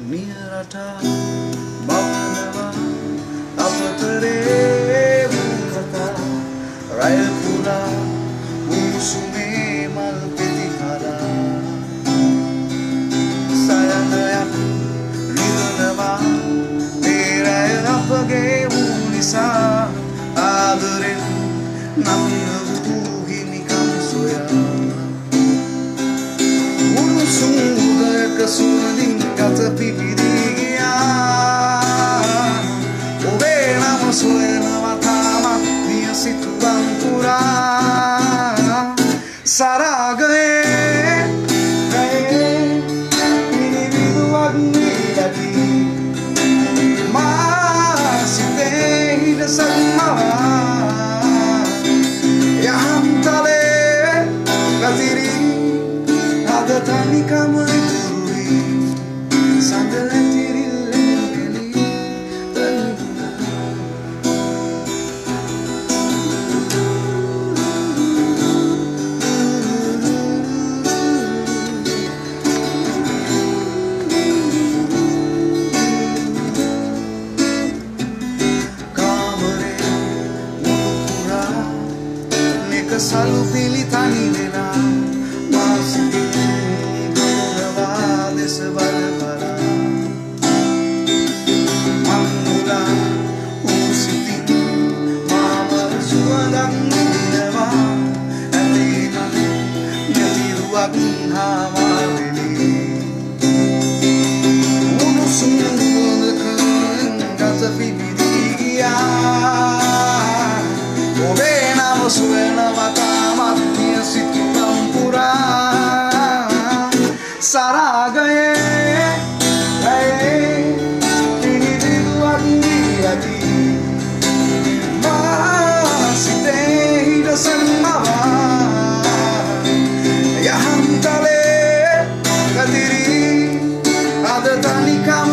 මිය රටා මවනවා අප කරේ කතා රය පුරා උසුමේ මල් පෙති හරා සයනයක් රිදනවා පේරය අපගේ වූ නිසා ආදරෙන් නම් වූ උදයක සුවඳින් ගත පිපිදී ගියා ඔබේ නම සොයනවා තාමත් මිය සිතුවම් පුරා සරාගයේ ගයේ පිළිවිදුවක් නිලදී මා සිතේ හිඩසක් මවා යහම් තලේ ගතිරි අද තනිකම සලු පිලි තනි වෙලා මාසිතින් ගොනවා දෙස බල බලා මංමුලා ඌසිතින් මාව සුවඳක් නිදවා ඇතේ නද නැතිරුවක් හාමාවෙලේ හරා ගයේ ගයේ පිනිදිල්ලක් දී ඇති මා සිතේ හිටසන්නවා යහන්තලේ කතිරි අද තනිකම